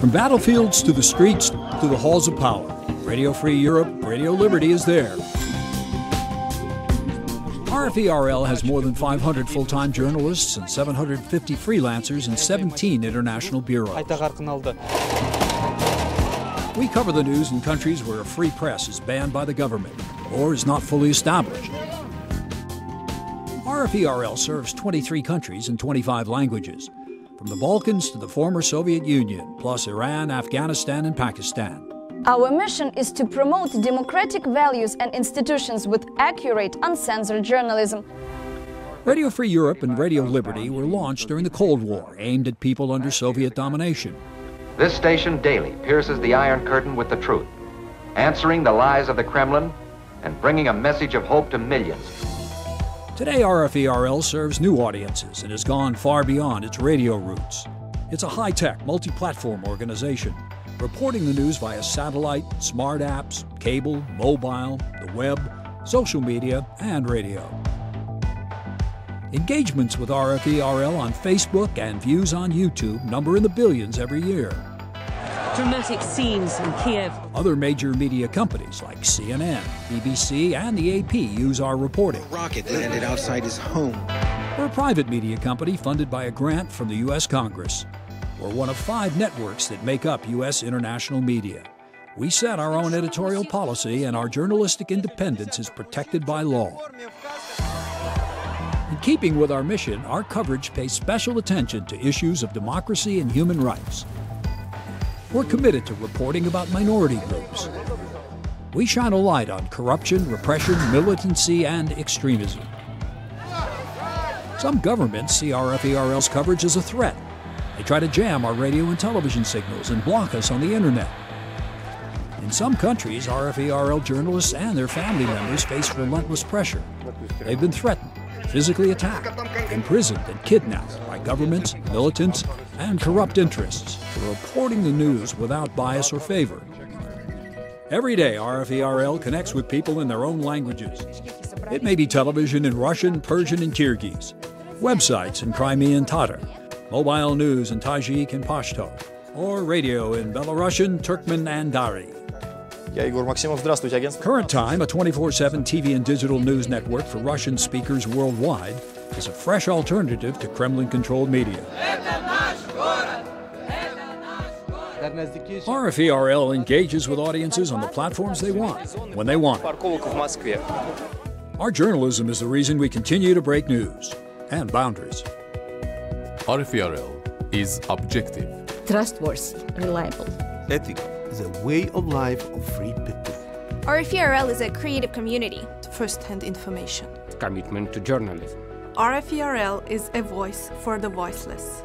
From battlefields to the streets to the halls of power, Radio Free Europe, Radio Liberty is there. RFERL has more than 500 full time journalists and 750 freelancers in 17 international bureaus. We cover the news in countries where a free press is banned by the government or is not fully established. RFERL serves 23 countries in 25 languages, from the Balkans to the former Soviet Union, plus Iran, Afghanistan, and Pakistan. Our mission is to promote democratic values and institutions with accurate, uncensored journalism. Radio Free Europe and Radio Liberty were launched during the Cold War, aimed at people under Soviet domination. This station daily pierces the Iron Curtain with the truth, answering the lies of the Kremlin and bringing a message of hope to millions. Today, RFERL serves new audiences and has gone far beyond its radio roots. It's a high tech, multi platform organization, reporting the news via satellite, smart apps, cable, mobile, the web, social media, and radio. Engagements with RFERL on Facebook and views on YouTube number in the billions every year. Dramatic scenes in Kiev. Other major media companies like CNN, BBC, and the AP use our reporting. A rocket landed outside his home. We're a private media company funded by a grant from the U.S. Congress. We're one of five networks that make up U.S. international media. We set our own editorial policy, and our journalistic independence is protected by law. In keeping with our mission, our coverage pays special attention to issues of democracy and human rights. We're committed to reporting about minority groups. We shine a light on corruption, repression, militancy, and extremism. Some governments see RFERL's coverage as a threat. They try to jam our radio and television signals and block us on the internet. In some countries, RFERL journalists and their family members face relentless pressure. They've been threatened, physically attacked, imprisoned, and kidnapped by governments, militants, and corrupt interests for reporting the news without bias or favor. Every day, RFERL connects with people in their own languages. It may be television in Russian, Persian, and Kyrgyz, websites in Crimean Tatar, mobile news in Tajik and Pashto, or radio in Belarusian, Turkmen, and Dari. Current time, a 24 7 TV and digital news network for Russian speakers worldwide is a fresh alternative to Kremlin controlled media. RFERL engages with audiences on the platforms they want, when they want. Our journalism is the reason we continue to break news and boundaries. RFERL is objective, trustworthy, reliable, ethical, the way of life of free people. RFERL is a creative community. First hand information, commitment to journalism RFERL is a voice for the voiceless.